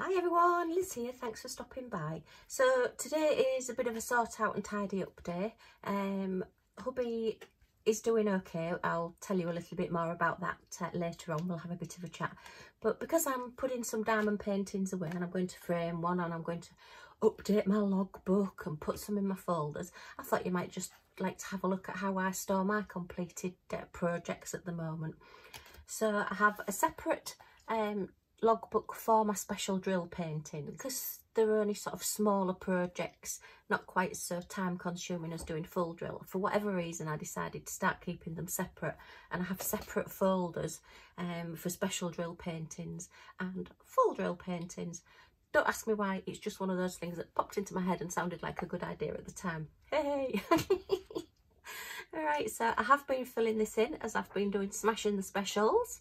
Hi everyone, Liz here, thanks for stopping by. So today is a bit of a sort out and tidy up day. Um, hubby is doing okay, I'll tell you a little bit more about that uh, later on, we'll have a bit of a chat. But because I'm putting some diamond paintings away and I'm going to frame one and I'm going to update my logbook and put some in my folders, I thought you might just like to have a look at how I store my completed uh, projects at the moment. So I have a separate um, logbook for my special drill painting because there are only sort of smaller projects, not quite so time consuming as doing full drill. For whatever reason, I decided to start keeping them separate and I have separate folders um, for special drill paintings and full drill paintings. Don't ask me why, it's just one of those things that popped into my head and sounded like a good idea at the time. Hey! Alright, so I have been filling this in as I've been doing Smashing the Specials.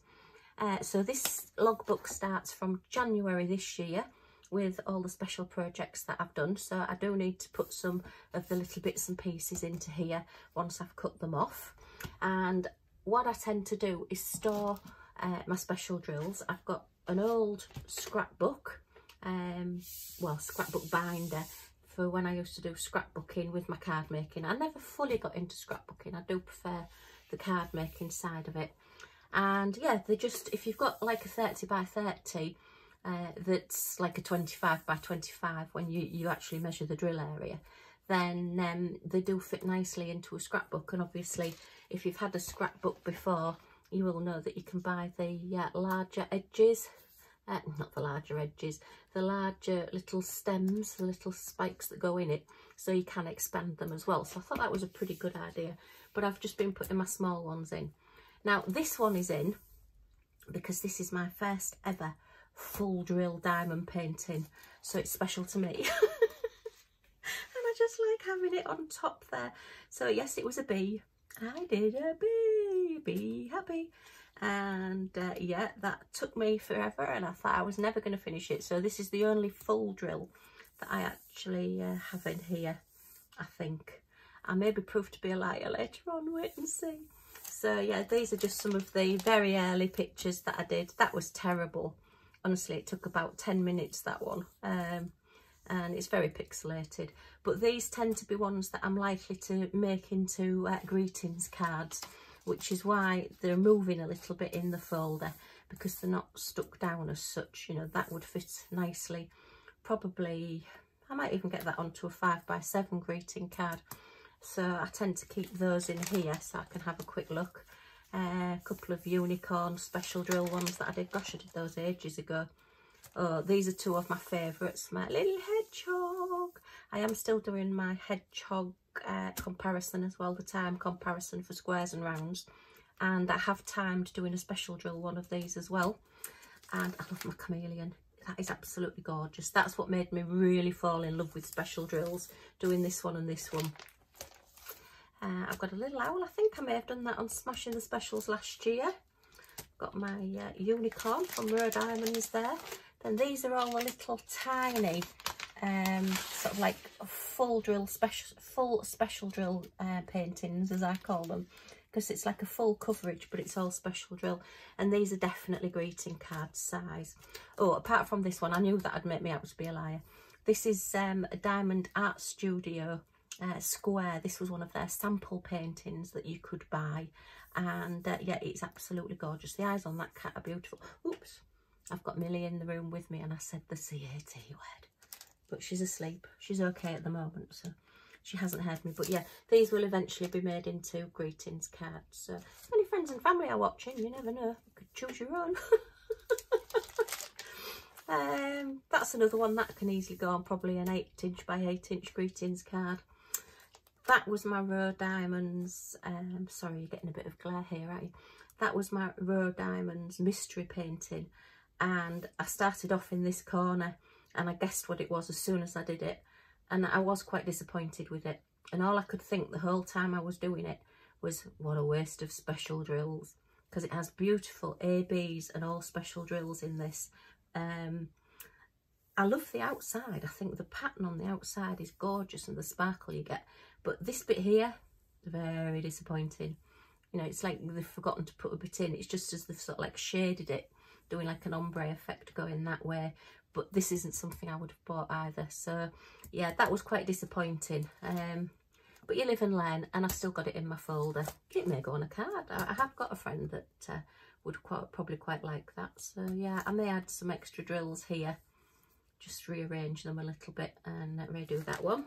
Uh, so this logbook starts from January this year with all the special projects that I've done. So I do need to put some of the little bits and pieces into here once I've cut them off. And what I tend to do is store uh, my special drills. I've got an old scrapbook, um, well, scrapbook binder for when I used to do scrapbooking with my card making. I never fully got into scrapbooking. I do prefer the card making side of it and yeah they're just if you've got like a 30 by 30 uh, that's like a 25 by 25 when you you actually measure the drill area then um, they do fit nicely into a scrapbook. And obviously if you've had a scrapbook before you will know that you can buy the uh, larger edges uh, not the larger edges the larger little stems the little spikes that go in it so you can expand them as well. So I thought that was a pretty good idea. But I've just been putting my small ones in now this one is in because this is my first ever full drill diamond painting. So it's special to me. and I just like having it on top there. So yes, it was a B. I did a B, be happy. And uh, yeah, that took me forever and I thought I was never going to finish it. So this is the only full drill that I actually uh, have in here, I think. I may be proved to be a liar later on, wait and see so yeah these are just some of the very early pictures that I did. That was terrible. Honestly it took about 10 minutes that one. Um, and it's very pixelated. But these tend to be ones that I'm likely to make into uh, greetings cards which is why they're moving a little bit in the folder because they're not stuck down as such. You know that would fit nicely. Probably I might even get that onto a 5 by 7 greeting card so I tend to keep those in here so I can have a quick look. Uh, a couple of unicorn special drill ones that I did. Gosh I did those ages ago. Oh these are two of my favourites my little hedgehog. I am still doing my hedgehog uh, comparison as well the time comparison for squares and rounds. And I have timed doing a special drill one of these as well. And I love my chameleon. That is absolutely gorgeous. That's what made me really fall in love with special drills doing this one and this one uh, I've got a little owl. I think I may have done that on Smashing the Specials last year. Got my uh, unicorn from Rare Diamonds there. Then these are all the little tiny, um, sort of like full drill special, full special drill uh, paintings, as I call them, because it's like a full coverage, but it's all special drill. And these are definitely greeting card size. Oh, apart from this one, I knew that would make me out to be a liar. This is um, a Diamond Art Studio uh, square. This was one of their sample paintings that you could buy. And uh, yeah, it's absolutely gorgeous. The eyes on that cat are beautiful. Oops, I've got Millie in the room with me and I said the C-A-T word. But she's asleep. She's okay at the moment, so she hasn't heard me. But yeah, these will eventually be made into greetings cards. So if any friends and family are watching, you never know. You could choose your own. um, that's another one that can easily go on probably an 8 inch by 8 inch greetings card that was my Rare Diamonds, um, sorry, you're getting a bit of glare here, right? That was my Rare Diamonds mystery painting. And I started off in this corner and I guessed what it was as soon as I did it. And I was quite disappointed with it. And all I could think the whole time I was doing it was, what a waste of special drills. Because it has beautiful ABs and all special drills in this. Um, I love the outside. I think the pattern on the outside is gorgeous and the sparkle you get. But this bit here, very disappointing. You know, it's like they've forgotten to put a bit in. It's just as they've sort of like shaded it, doing like an ombre effect going that way. but this isn't something I would have bought either. So yeah, that was quite disappointing. Um, but you live and learn and I've still got it in my folder. It may go on a card. I, have got a friend that uh, would quite, probably quite like that. So yeah, I may add some extra drills here. Just rearrange them a little bit and redo that one.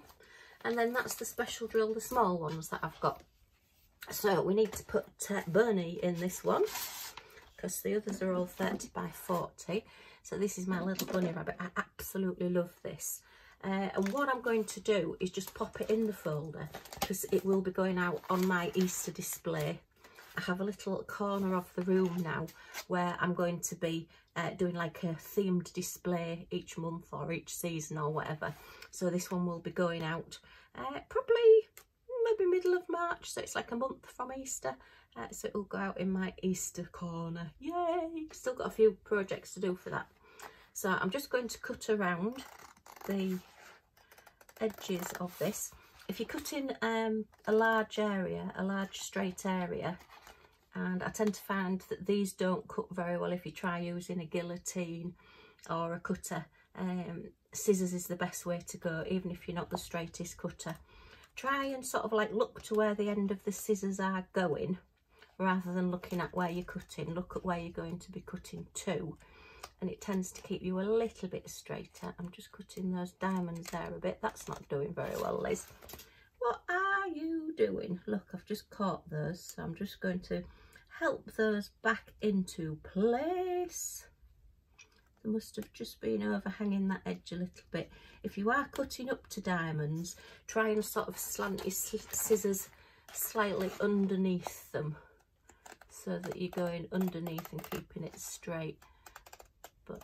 And then that's the special drill, the small ones that I've got. So we need to put uh, Bunny in this one because the others are all 30 by 40. So this is my little bunny rabbit. I absolutely love this. Uh, and what I'm going to do is just pop it in the folder because it will be going out on my Easter display. I have a little corner of the room now where I'm going to be uh, doing like a themed display each month or each season or whatever. So this one will be going out uh, probably maybe middle of March. So it's like a month from Easter. Uh, so it'll go out in my Easter corner. Yay! Still got a few projects to do for that. So I'm just going to cut around the edges of this. If you cut in um, a large area, a large straight area, and I tend to find that these don't cut very well if you try using a guillotine or a cutter. Um, scissors is the best way to go, even if you're not the straightest cutter. Try and sort of like look to where the end of the scissors are going, rather than looking at where you're cutting. Look at where you're going to be cutting to and it tends to keep you a little bit straighter. I'm just cutting those diamonds there a bit. That's not doing very well, Liz. What are you doing? Look, I've just caught those, so I'm just going to help those back into place. They must have just been overhanging that edge a little bit. If you are cutting up to diamonds, try and sort of slant your scissors slightly underneath them so that you're going underneath and keeping it straight but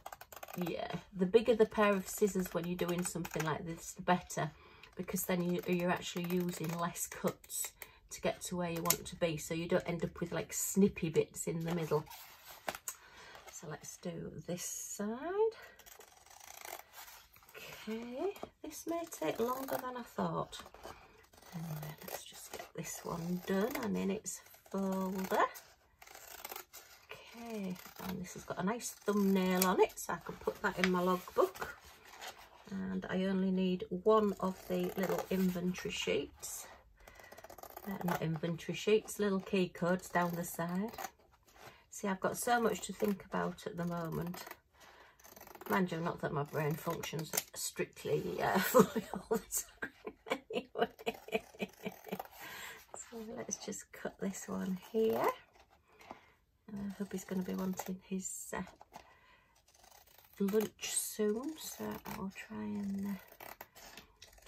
yeah the bigger the pair of scissors when you're doing something like this the better because then you, you're actually using less cuts to get to where you want to be so you don't end up with like snippy bits in the middle. So let's do this side. Okay this may take longer than I thought. Let's just get this one done. And in its folder. Okay, and this has got a nice thumbnail on it, so I can put that in my logbook. And I only need one of the little inventory sheets. Uh, not inventory sheets, little key codes down the side. See, I've got so much to think about at the moment. Mind you, not that my brain functions strictly uh, fully all the time anyway. so let's just cut this one here. I hope he's going to be wanting his uh, lunch soon, so I'll try and uh,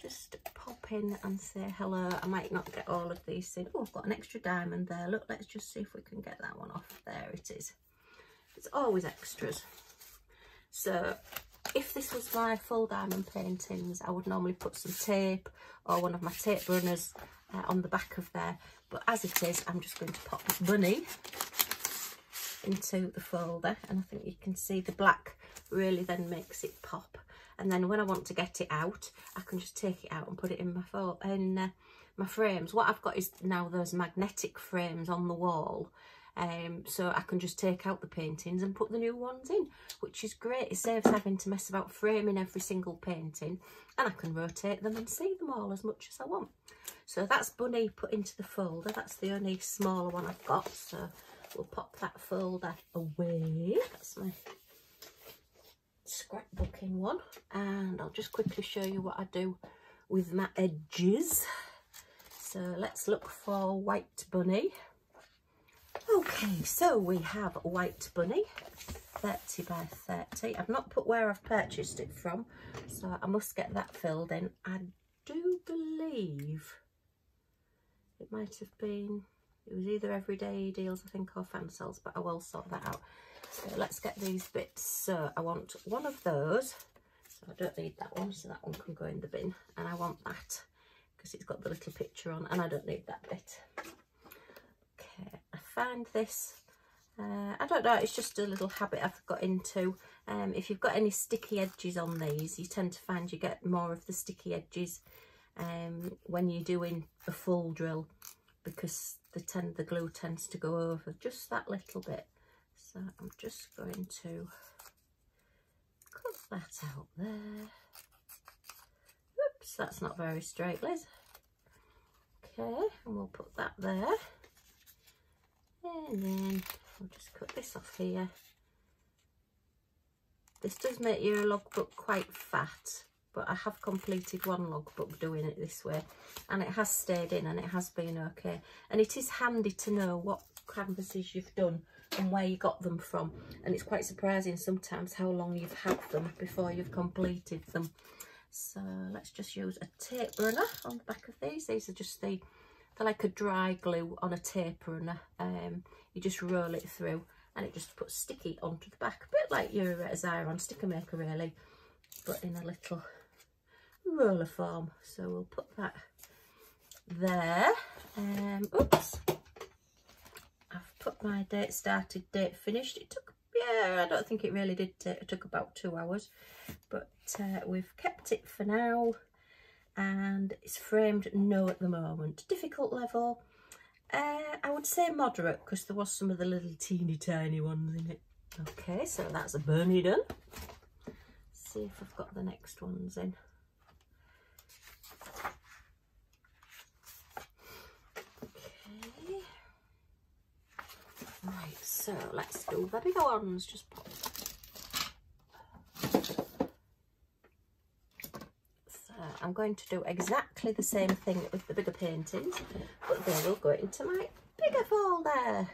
just pop in and say hello. I might not get all of these in. Oh, I've got an extra diamond there. Look, let's just see if we can get that one off. There it is. It's always extras. So if this was my full diamond paintings, I would normally put some tape or one of my tape runners uh, on the back of there. But as it is, I'm just going to pop Bunny into the folder and I think you can see the black really then makes it pop and then when I want to get it out I can just take it out and put it in my in uh, my frames. What I've got is now those magnetic frames on the wall um, so I can just take out the paintings and put the new ones in which is great. It saves having to mess about framing every single painting and I can rotate them and see them all as much as I want. So that's Bunny put into the folder. That's the only smaller one I've got so we'll pop that folder away. That's my scrapbooking one. And I'll just quickly show you what I do with my edges. So let's look for White Bunny. Okay, so we have White Bunny, 30 by 30. I've not put where I've purchased it from, so I must get that filled in. I do believe it might have been it was either everyday deals, I think, or fan sales, but I will sort that out. So let's get these bits. So I want one of those. So I don't need that one, so that one can go in the bin. And I want that because it's got the little picture on, and I don't need that bit. Okay, I find this. Uh, I don't know, it's just a little habit I've got into. Um, if you've got any sticky edges on these, you tend to find you get more of the sticky edges um, when you're doing a full drill because the tend the glue tends to go over just that little bit so I'm just going to cut that out there. Oops, that's not very straight, Liz. Okay, and we'll put that there. And then we'll just cut this off here. This does make your logbook quite fat, but I have completed one logbook doing it this way and it has stayed in and it has been okay. And it is handy to know what canvases you've done and where you got them from. And it's quite surprising sometimes how long you've had them before you've completed them. So let's just use a tape runner on the back of these. These are just the, they're like a dry glue on a tape runner. Um, you just roll it through and it just puts sticky onto the back. A bit like your uh, Xyron sticker maker really, but in a little roller form. So we'll put that there. Um, oops, My date started, date finished. It took, yeah, I don't think it really did take, it took about two hours, but uh, we've kept it for now and it's framed no at the moment. Difficult level, uh, I would say moderate because there was some of the little teeny tiny ones in it. Okay, so that's a Bernie done. See if I've got the next ones in. Right, so let's do the bigger ones. Just pop. So I'm going to do exactly the same thing with the bigger paintings, but they will go into my bigger folder.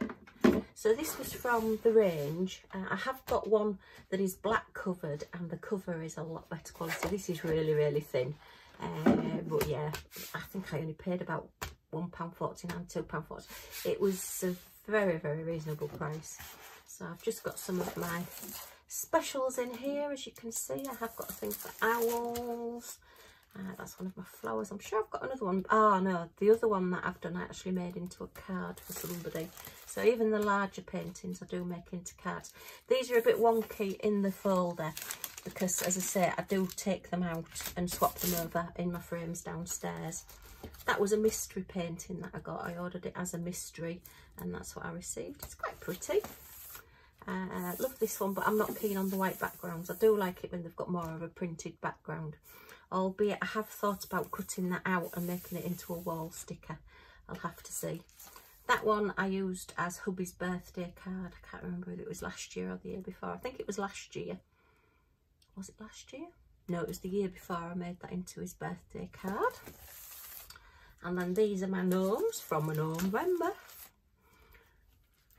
So this was from the range. Uh, I have got one that is black covered and the cover is a lot better quality. This is really, really thin. Uh, but yeah, I think I only paid about £1.49, £2.40. It was very, very reasonable price. So I've just got some of my specials in here. As you can see, I have got a thing for owls. Uh, that's one of my flowers. I'm sure I've got another one. Oh, no, the other one that I've done I actually made into a card for somebody. So even the larger paintings I do make into cards. These are a bit wonky in the folder because, as I say, I do take them out and swap them over in my frames downstairs. That was a mystery painting that I got. I ordered it as a mystery and that's what I received. It's quite pretty. Uh, love this one, but I'm not keen on the white backgrounds. I do like it when they've got more of a printed background. Albeit I have thought about cutting that out and making it into a wall sticker. I'll have to see. That one I used as hubby's birthday card. I can't remember if it was last year or the year before. I think it was last year. Was it last year? No, it was the year before I made that into his birthday card. And then these are my gnomes from member.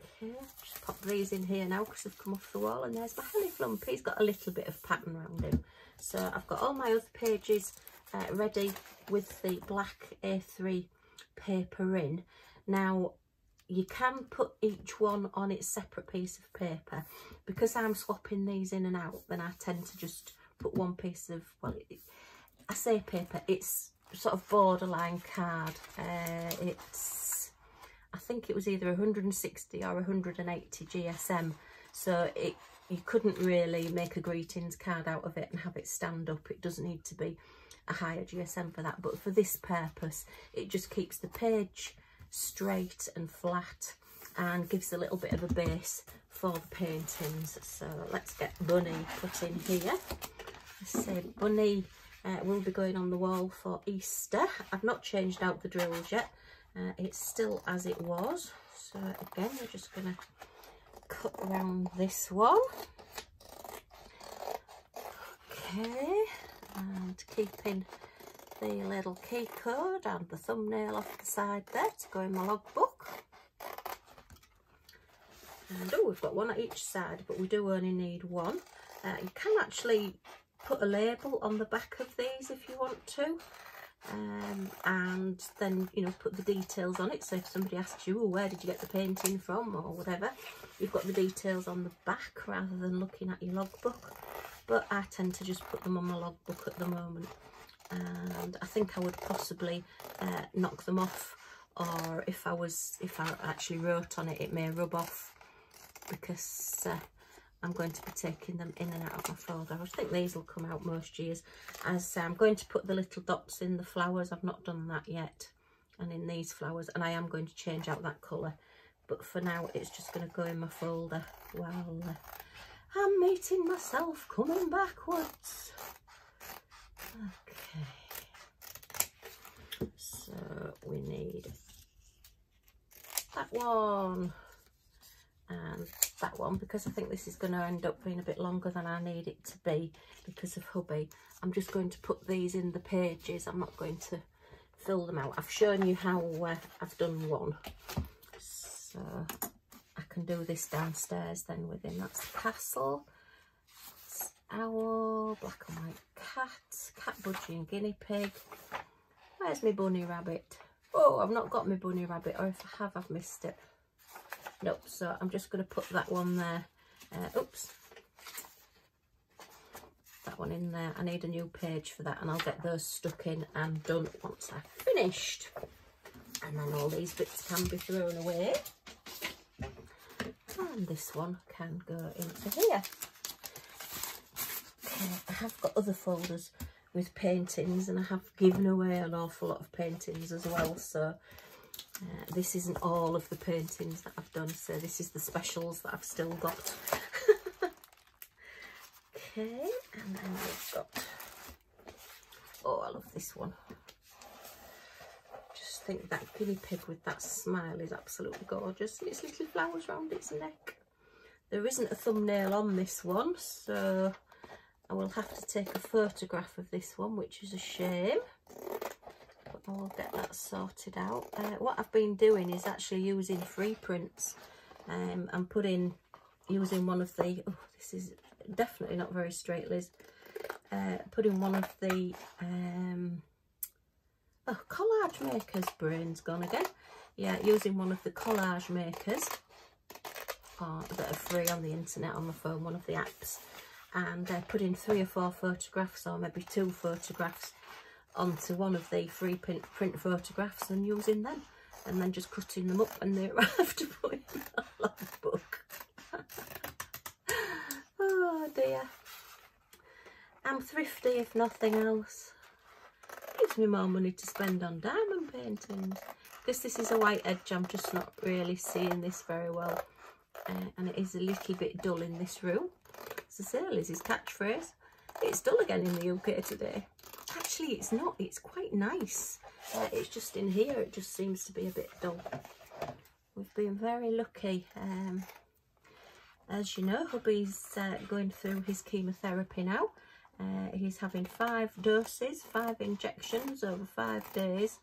Okay, just pop these in here now because they've come off the wall. And there's my honey flump. He's got a little bit of pattern around him. So I've got all my other pages uh, ready with the black A3 paper in. Now, you can put each one on its separate piece of paper. Because I'm swapping these in and out, then I tend to just put one piece of, well, it, I say paper, it's sort of borderline card. Uh, it's, I think it was either 160 or 180 GSM. So it you couldn't really make a greetings card out of it and have it stand up. It doesn't need to be a higher GSM for that. But for this purpose, it just keeps the page straight and flat and gives a little bit of a base for the paintings. So let's get Bunny put in here. I say Bunny uh, will be going on the wall for Easter. I've not changed out the drills yet. Uh, it's still as it was. So again, we're just going to cut around this one. Okay, and keeping the little key code and the thumbnail off the side there to go in my logbook. And oh, we've got one at each side, but we do only need one. Uh, you can actually put a label on the back of these if you want to um, and then you know put the details on it so if somebody asks you oh, where did you get the painting from or whatever you've got the details on the back rather than looking at your logbook but I tend to just put them on my logbook at the moment and I think I would possibly uh, knock them off or if I was if I actually wrote on it it may rub off because uh, I'm going to be taking them in and out of my folder. I think these will come out most years. As I'm going to put the little dots in the flowers. I've not done that yet. And in these flowers. And I am going to change out that colour. But for now, it's just going to go in my folder while uh, I'm meeting myself coming backwards. Okay. So we need that one and that one because I think this is going to end up being a bit longer than I need it to be because of hubby. I'm just going to put these in the pages. I'm not going to fill them out. I've shown you how uh, I've done one. So I can do this downstairs then within. That's the castle. Owl, black and white cat, cat budgie and guinea pig. Where's my bunny rabbit? Oh, I've not got my bunny rabbit, or if I have, I've missed it. Nope, so I'm just going to put that one there. Uh, oops. That one in there. I need a new page for that, and I'll get those stuck in and done once I've finished. And then all these bits can be thrown away. And this one can go into here. I have got other folders with paintings and I have given away an awful lot of paintings as well so uh, this isn't all of the paintings that I've done so this is the specials that I've still got. Okay and then we've got oh I love this one. Just think that guinea pig with that smile is absolutely gorgeous and its little flowers around its neck. There isn't a thumbnail on this one so I will have to take a photograph of this one, which is a shame. But I will get that sorted out. Uh, what I've been doing is actually using free prints um, and putting, using one of the, oh, this is definitely not very straight, Liz. Uh, putting one of the, um, oh, collage makers, brain's gone again. Yeah, using one of the collage makers uh, that are free on the internet, on the phone, one of the apps and uh, putting three or four photographs or maybe two photographs onto one of the free print, print photographs and using them and then just cutting them up and they arrive to put in the book. oh dear. I'm thrifty if nothing else. Gives me more money to spend on diamond paintings. Because this is a white edge, I'm just not really seeing this very well. Uh, and it is a little bit dull in this room. Cecile is his catchphrase. It's dull again in the UK today. Actually, it's not. It's quite nice. Uh, it's just in here, it just seems to be a bit dull. We've been very lucky. Um, as you know, hubby's uh, going through his chemotherapy now. Uh, he's having five doses, five injections over five days,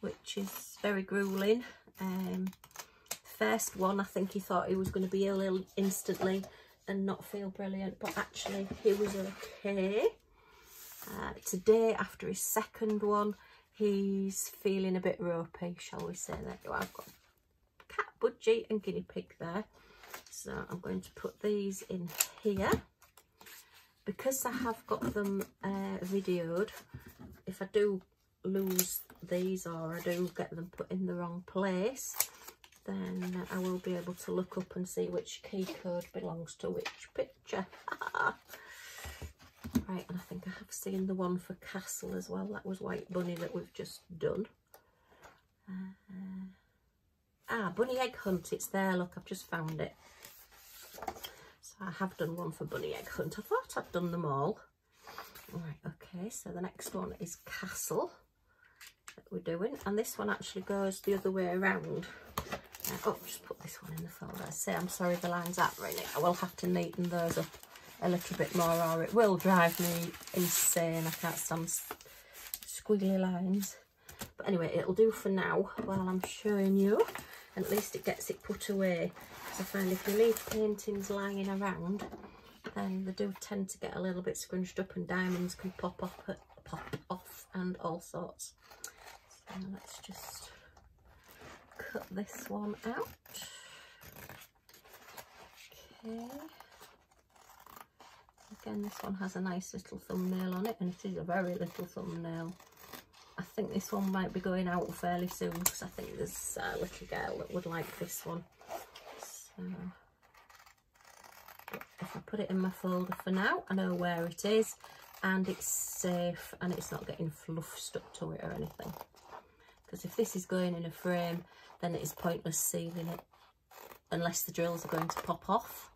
which is very grueling. Um, first one, I think he thought he was going to be ill instantly and not feel brilliant but actually he was okay. Uh, today after his second one he's feeling a bit ropey shall we say that? I've got cat budgie and guinea pig there. So I'm going to put these in here. Because I have got them uh, videoed if I do lose these or I do get them put in the wrong place then I will be able to look up and see which key code belongs to which picture. right, and I think I have seen the one for Castle as well. That was White Bunny that we've just done. Uh, ah, Bunny Egg Hunt. It's there. Look, I've just found it. So I have done one for Bunny Egg Hunt. I thought I'd done them all. Right, okay, so the next one is Castle that we're doing. And this one actually goes the other way around. Uh, oh, just put this one in the folder. I say I'm sorry the lines aren't really. I will have to neaten those up a little bit more or it will drive me insane. I can't stand squiggly lines. But anyway, it'll do for now while I'm showing you. And at least it gets it put away. Because I find if you leave paintings lying around, then they do tend to get a little bit scrunched up and diamonds can pop off, pop off and all sorts. So let's just cut this one out. Okay. Again, this one has a nice little thumbnail on it, and it is a very little thumbnail. I think this one might be going out fairly soon because I think there's uh, a little girl that would like this one. So, if I put it in my folder for now, I know where it is and it's safe and it's not getting fluff stuck to it or anything. Because if this is going in a frame, then it is pointless sealing it unless the drills are going to pop off.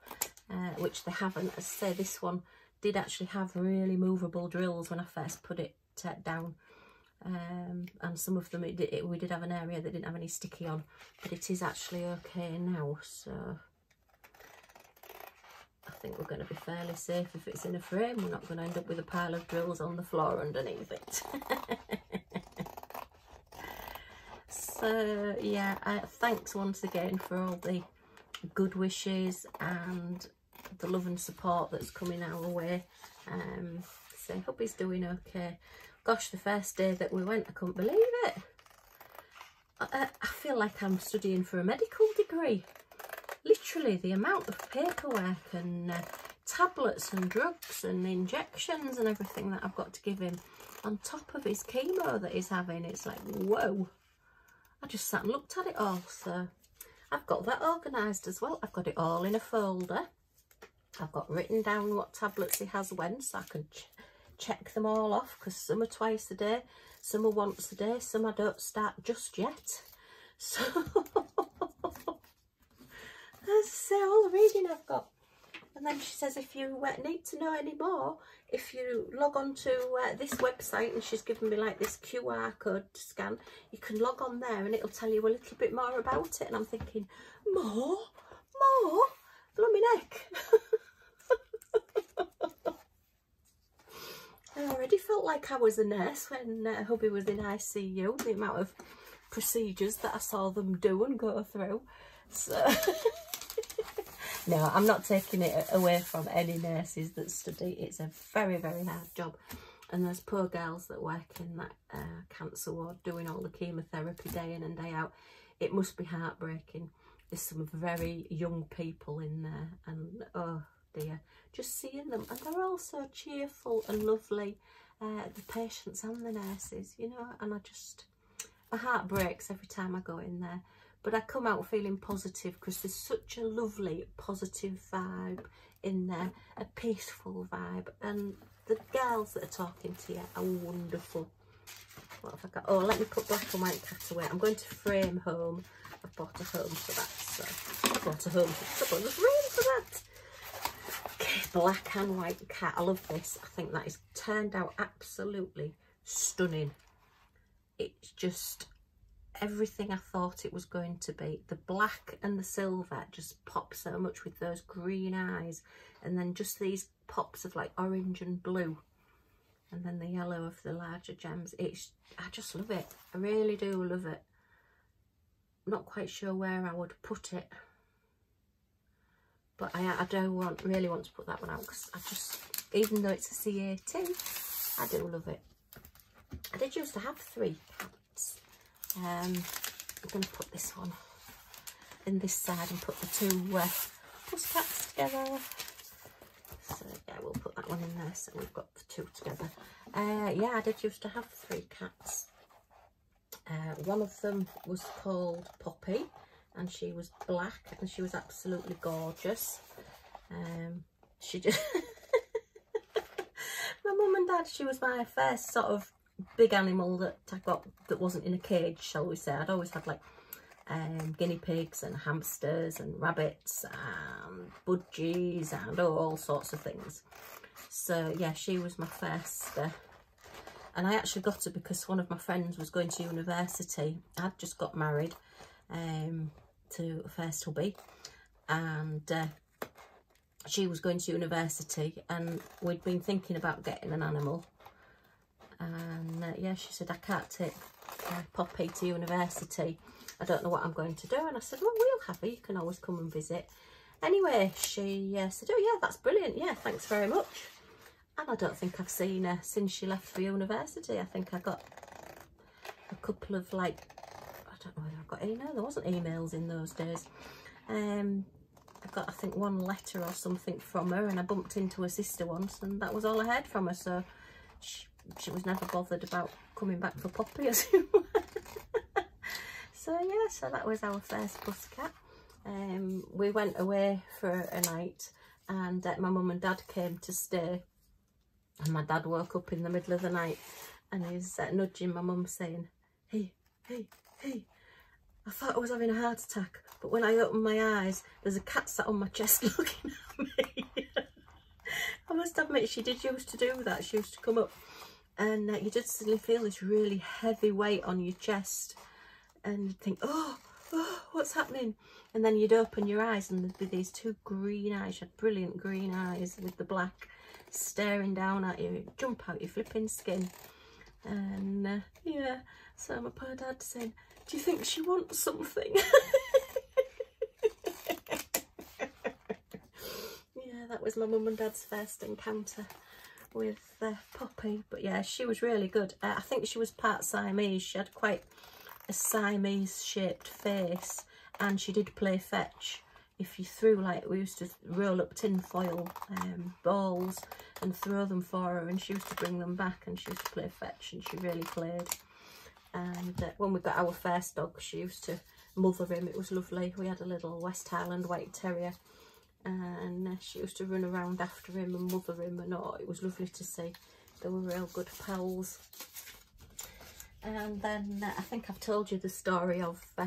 Uh, which they haven't. As I say, this one did actually have really movable drills when I first put it uh, down. Um, and some of them, it, it, we did have an area that didn't have any sticky on, but it is actually okay now. So I think we're going to be fairly safe if it's in a frame. We're not going to end up with a pile of drills on the floor underneath it. so yeah, uh, thanks once again for all the good wishes and the love and support that's coming our way. Um, so hope he's doing okay. Gosh, the first day that we went, I couldn't believe it. I, I feel like I'm studying for a medical degree. Literally, the amount of paperwork and uh, tablets and drugs and injections and everything that I've got to give him on top of his chemo that he's having. It's like, whoa. I just sat and looked at it all. So I've got that organised as well. I've got it all in a folder. I've got written down what tablets he has when so I can ch check them all off because some are twice a day, some are once a day, some I don't start just yet. So, I all the reading I've got. And then she says if you uh, need to know any more, if you log on to uh, this website, and she's given me like this QR code to scan, you can log on there and it'll tell you a little bit more about it. And I'm thinking, more? More? Blooming neck. I already felt like I was a nurse when uh, hubby was in ICU, the amount of procedures that I saw them do and go through. So, no, I'm not taking it away from any nurses that study. It's a very, very hard job. And there's poor girls that work in that uh, cancer ward doing all the chemotherapy day in and day out. It must be heartbreaking. There's some very young people in there and oh, dear just seeing them and they're all so cheerful and lovely uh, the patients and the nurses you know and I just my heart breaks every time I go in there but I come out feeling positive because there's such a lovely positive vibe in there a peaceful vibe and the girls that are talking to you are wonderful what have I got oh let me put black and white cat away I'm going to frame home I've bought a home for that so I bought a home for, I frame for that okay black and white cat. I love this. I think that is turned out absolutely stunning. It's just everything I thought it was going to be. The black and the silver just pop so much with those green eyes. And then just these pops of like orange and blue. And then the yellow of the larger gems. It's I just love it. I really do love it. not quite sure where I would put it but I, I don't want really want to put that one out because I just even though it's a CAT I do love it I did used to have three cats um, I'm going to put this one in this side and put the two uh, cats together. So yeah we'll put that one in there so we've got the two together. Uh, yeah I did used to have three cats. Uh, one of them was called Poppy and she was black and she was absolutely gorgeous. Um, she just... my mum and dad, she was my first sort of big animal that I got that wasn't in a cage, shall we say. I'd always had like um, guinea pigs and hamsters and rabbits and budgies and oh, all sorts of things. So yeah, she was my first uh, and I actually got her because one of my friends was going to university. I'd just got married um, to first hubby and uh, she was going to university and we'd been thinking about getting an animal and uh, yeah she said I can't take uh, Poppy to university I don't know what I'm going to do and I said well we'll have her you can always come and visit anyway she uh, said oh yeah that's brilliant yeah thanks very much and I don't think I've seen her since she left for university I think I got a couple of like I don't know whether I've got any. No, there wasn't emails in those days. Um, I got, I think, one letter or something from her and I bumped into her sister once and that was all I heard from her. So she, she was never bothered about coming back for Poppy or So yeah, so that was our first pussycat. Um, we went away for a night and uh, my mum and dad came to stay and my dad woke up in the middle of the night and he's uh, nudging my mum saying, hey, hey, hey, I thought I was having a heart attack, but when I opened my eyes, there's a cat sat on my chest looking at me. I must admit, she did used to do that. She used to come up and uh, you just suddenly feel this really heavy weight on your chest and you'd think, oh, oh, what's happening? And then you'd open your eyes and there'd be these two green eyes. She had brilliant green eyes with the black staring down at you. jump out your flipping skin. And uh, yeah, so my poor dad saying, do you think she wants something? yeah, that was my mum and dad's first encounter with uh, Poppy. But yeah, she was really good. Uh, I think she was part Siamese. She had quite a Siamese shaped face and she did play fetch. If you threw like, we used to roll up tin foil um, balls and throw them for her and she used to bring them back and she used to play fetch and she really played. And uh, when we got our first dog, she used to mother him. It was lovely. We had a little West Highland White Terrier and uh, she used to run around after him and mother him and oh, it was lovely to see. They were real good pals. And then uh, I think I've told you the story of uh,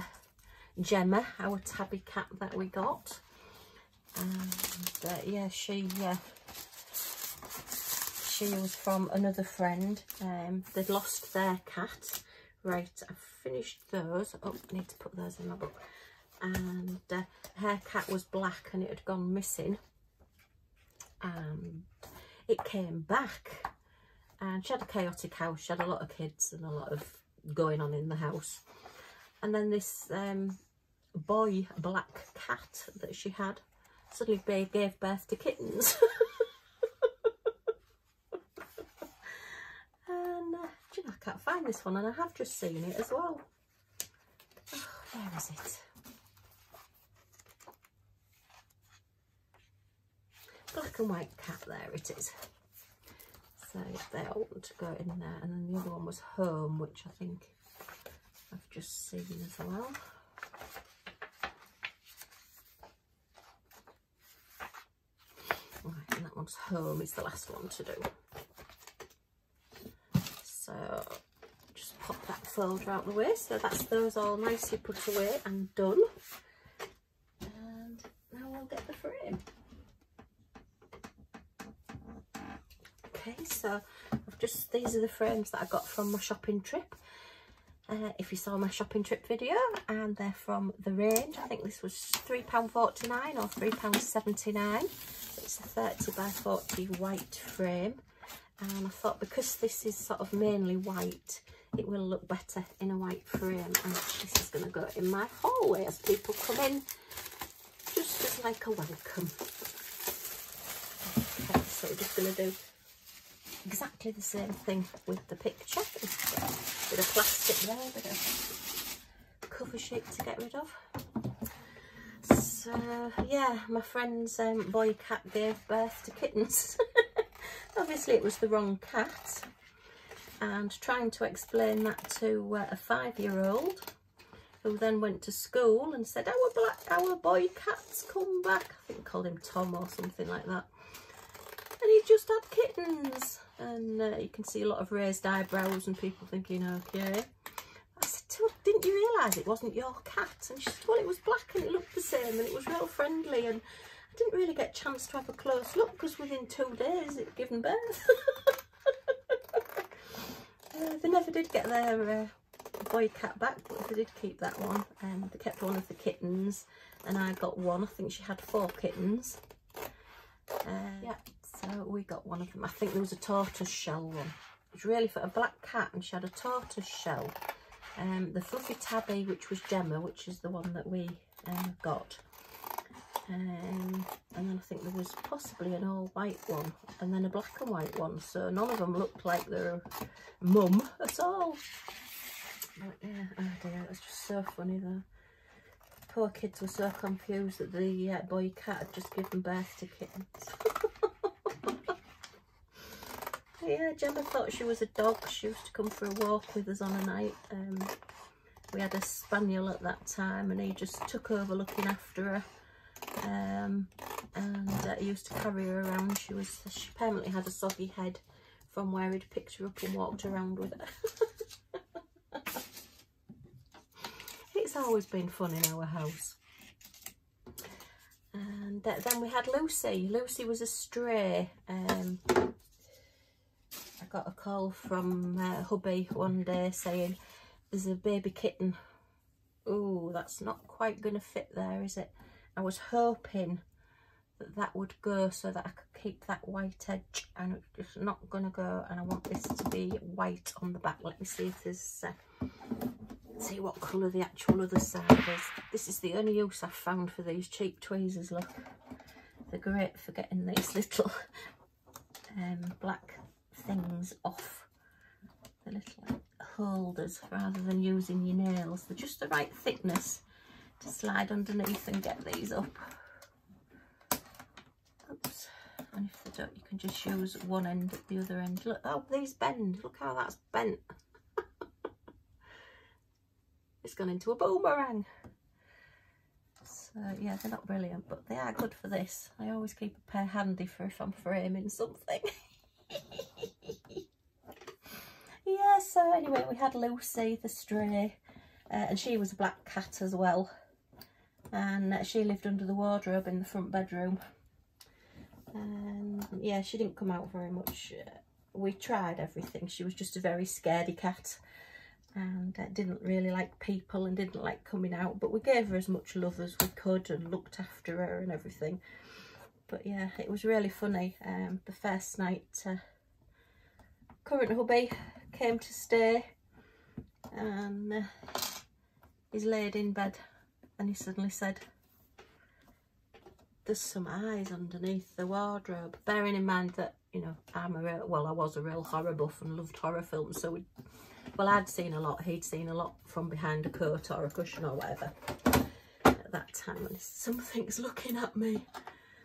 Gemma, our tabby cat that we got. And uh, yeah, she uh, she was from another friend. Um, they'd lost their cat. Right, I've finished those. Oh, I need to put those in my book. And uh, her cat was black and it had gone missing. Um, it came back and she had a chaotic house. She had a lot of kids and a lot of going on in the house. And then this um, boy black cat that she had suddenly gave birth to kittens. and uh, you know, I can't find this one and I have just seen it as well. Oh, where is it? Black and white cat, there it is. So they all want to go in there. And then the other one was Home, which I think I've just seen as well. Right, and that one's Home is the last one to do. So just pop that folder out the way. So that's those all nicely put away and done. And now we'll get the frame. okay so I've just these are the frames that I got from my shopping trip. Uh, if you saw my shopping trip video and they're from the range. I think this was £3.49 or £3.79 it's a 30 by 40 white frame. And I thought because this is sort of mainly white it will look better in a white frame. And this is going to go in my hallway as people come in just as like a welcome. Okay so we're just going to do exactly the same thing with the picture. Bit of plastic there, bit of cover sheet to get rid of. So yeah, my friend's um, boy cat gave birth to kittens. Obviously it was the wrong cat. And trying to explain that to uh, a five-year-old who then went to school and said, our black, our boy cat's come back. I think called him Tom or something like that. And he just had kittens and uh, you can see a lot of raised eyebrows and people thinking, okay. I said to her, didn't you realise it wasn't your cat? And she said, well, it was black and it looked the same and it was real friendly and I didn't really get a chance to have a close look because within two days it given birth. uh, they never did get their uh, boy cat back, but they did keep that one. And um, they kept one of the kittens and I got one. I think she had four kittens. Uh, yeah, so we got one of them. I think there was a tortoise shell one. It was really for a black cat and she had a tortoise shell. Um, the fluffy tabby, which was Gemma, which is the one that we um, got. Um, and then I think there was possibly an all white one and then a black and white one. So none of them looked like their mum at all. But yeah, oh dear, it's just so funny though. Poor kids were so confused that the uh, boy cat had just given birth to kittens. yeah, Gemma thought she was a dog. She used to come for a walk with us on a night. Um, we had a spaniel at that time and he just took over looking after her. Um, and uh, he used to carry her around. She was she apparently had a soggy head from where he'd picked her up and walked around with her. it's always been fun in our house. And uh, then we had Lucy. Lucy was a stray. Um, I got a call from uh, hubby one day saying there's a baby kitten. Oh, that's not quite going to fit there, is it? I was hoping that that would go so that I could keep that white edge and it's just not going to go and I want this to be white on the back. Let me see if there's... Uh, see what colour the actual other side is. This is the only use I've found for these cheap tweezers, look. They're great for getting these little um, black things off the little holders rather than using your nails. They're just the right thickness to slide underneath and get these up. Oops. And if they don't, you can just use one end at the other end. Look, oh, these bend. Look how that's bent. it's gone into a boomerang. So yeah, they're not brilliant, but they are good for this. I always keep a pair handy for if I'm framing something. yeah, so anyway, we had Lucy the stray, uh, and she was a black cat as well. And uh, she lived under the wardrobe in the front bedroom. And yeah, she didn't come out very much. Uh, we tried everything. She was just a very scaredy cat and uh, didn't really like people and didn't like coming out but we gave her as much love as we could and looked after her and everything but yeah it was really funny um, the first night uh, current hubby came to stay and uh, he's laid in bed and he suddenly said there's some eyes underneath the wardrobe bearing in mind that you know I'm a real well I was a real horror buff and loved horror films so we well I'd seen a lot he'd seen a lot from behind a coat or a cushion or whatever at that time and something's looking at me.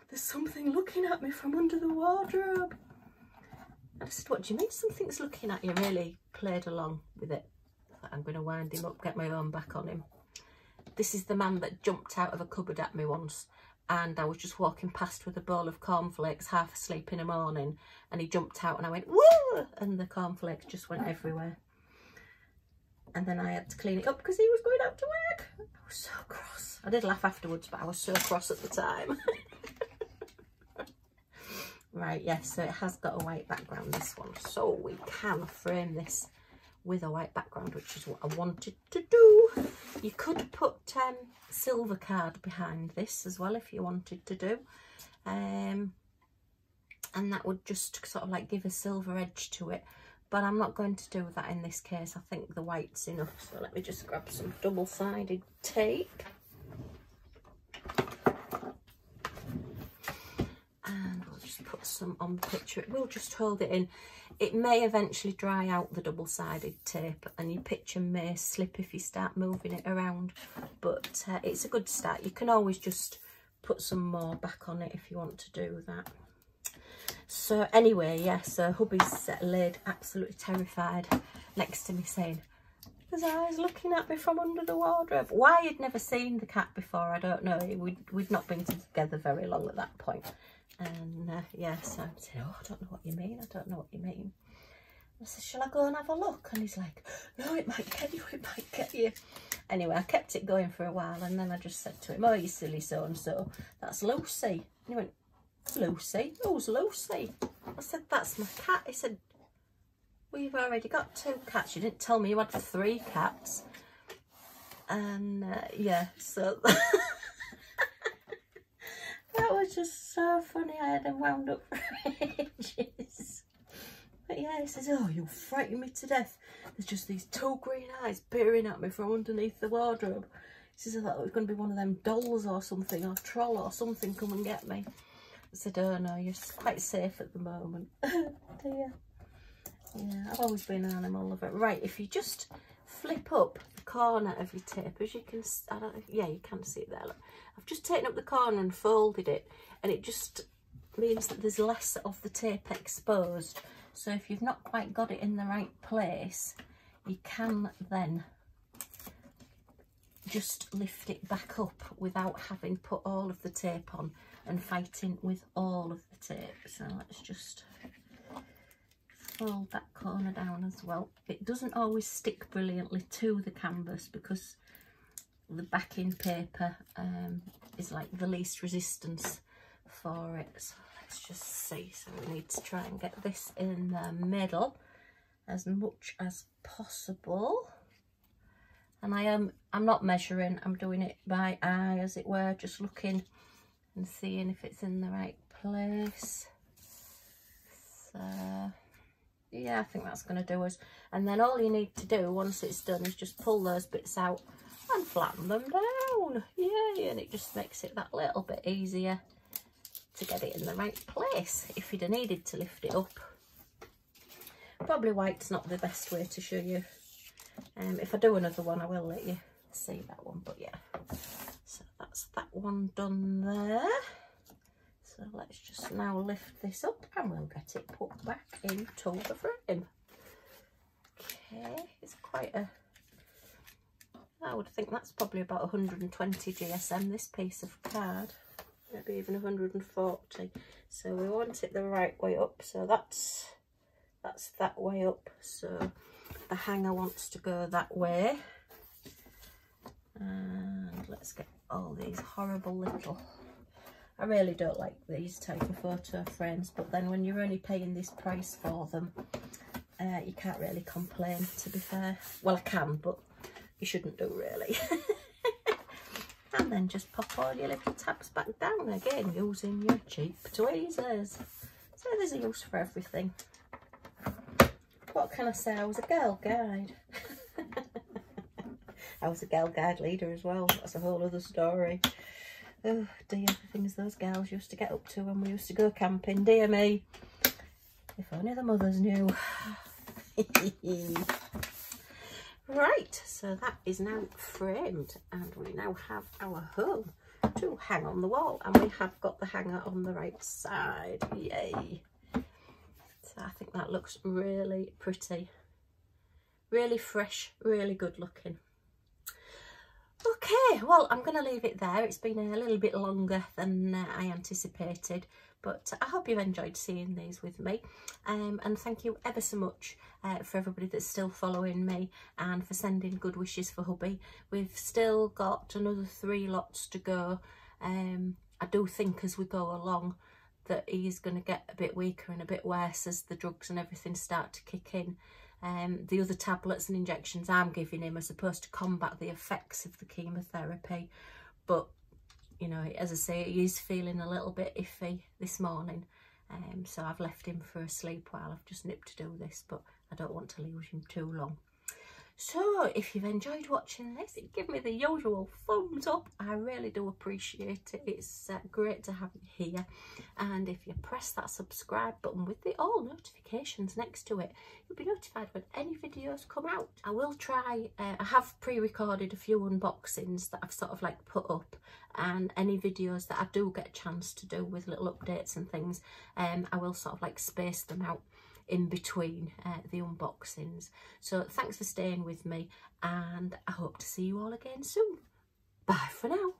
There's something looking at me from under the wardrobe I said what do you mean something's looking at you really played along with it I'm going to wind him up get my arm back on him this is the man that jumped out of a cupboard at me once and I was just walking past with a bowl of cornflakes half asleep in the morning and he jumped out and I went woo and the cornflakes just went everywhere and then I had to clean it up because he was going out to work. I was so cross. I did laugh afterwards, but I was so cross at the time. right, yes, so it has got a white background, this one. So we can frame this with a white background, which is what I wanted to do. You could put um, silver card behind this as well if you wanted to do. Um, and that would just sort of like give a silver edge to it but I'm not going to do that in this case. I think the white's enough. So let me just grab some double-sided tape. And I'll just put some on the picture. It will just hold it in. It may eventually dry out the double-sided tape and your picture may slip if you start moving it around. But uh, it's a good start. You can always just put some more back on it if you want to do that. So anyway, yeah, so hubby's laid absolutely terrified next to me saying, there's eyes looking at me from under the wardrobe. Why he'd never seen the cat before, I don't know. We'd, we'd not been together very long at that point. And uh, yeah, so I said, oh, I don't know what you mean. I don't know what you mean. I said, shall I go and have a look? And he's like, no, it might get you, it might get you. Anyway, I kept it going for a while and then I just said to him, oh, you silly so-and-so, that's Lucy. And he went, Lucy. Who's Lucy? I said, that's my cat. He said, we've already got two cats. You didn't tell me you had three cats. And uh, yeah, so that was just so funny. I had him wound up for ages. But yeah, he says, oh, you frighten me to death. There's just these two green eyes peering at me from underneath the wardrobe. He says, I thought it was going to be one of them dolls or something, or troll or something come and get me. I said, oh no, you're quite safe at the moment. Dear. Yeah, I've always been an animal lover. Right, if you just flip up corner of your tape, as you can, I don't yeah, you can see it there. Look. I've just taken up the corner and folded it, and it just means that there's less of the tape exposed. So if you've not quite got it in the right place, you can then just lift it back up without having put all of the tape on and fighting with all of the tape. So let's just fold that corner down as well. It doesn't always stick brilliantly to the canvas because the backing paper um, is like the least resistance for it. So let's just see. So we need to try and get this in the middle as much as possible. And I am, I'm not measuring, I'm doing it by eye as it were, just looking and seeing if it's in the right place. So yeah, I think that's going to do us. And then all you need to do once it's done is just pull those bits out and flatten them down. Yay, and it just makes it that little bit easier to get it in the right place if you'd have needed to lift it up. Probably white's not the best way to show you. Um, if I do another one, I will let you see that one, but yeah. So that's that one done there. So let's just now lift this up and we'll get it put back into the frame. Okay, it's quite a, I would think that's probably about 120 GSM, this piece of card, maybe even 140. So we want it the right way up, so that's, that's that way up. So the hanger wants to go that way. And let's get all these horrible little I really don't like these type of photo frames, but then when you're only paying this price for them, uh, you can't really complain, to be fair. Well, I can, but you shouldn't do, really. and then just pop all your little tabs back down again, using your cheap tweezers. So there's a use for everything. What can I say? I was a girl guide. I was a girl guide leader as well. That's a whole other story. Oh dear, the things those girls used to get up to when we used to go camping. Dear me. If only the mothers knew. right, so that is now framed and we now have our home to hang on the wall and we have got the hanger on the right side. Yay. So I think that looks really pretty. Really fresh, really good looking. Okay, well, I'm going to leave it there. It's been a little bit longer than uh, I anticipated, but I hope you've enjoyed seeing these with me. Um, and thank you ever so much uh, for everybody that's still following me and for sending good wishes for hubby. We've still got another three lots to go. Um, I do think as we go along that he's going to get a bit weaker and a bit worse as the drugs and everything start to kick in um, the other tablets and injections I'm giving him are supposed to combat the effects of the chemotherapy. But, you know, as I say, he is feeling a little bit iffy this morning. Um, so I've left him for a sleep while I've just nipped to do this, but I don't want to leave him too long. So if you've enjoyed watching this, give me the usual thumbs up. I really do appreciate it. It's uh, great to have you here. And if you press that subscribe button with the all notifications next to it, you'll be notified when any videos come out. I will try, uh, I have pre-recorded a few unboxings that I've sort of like put up and any videos that I do get a chance to do with little updates and things, um, I will sort of like space them out in between uh, the unboxings. So thanks for staying with me and I hope to see you all again soon. Bye for now.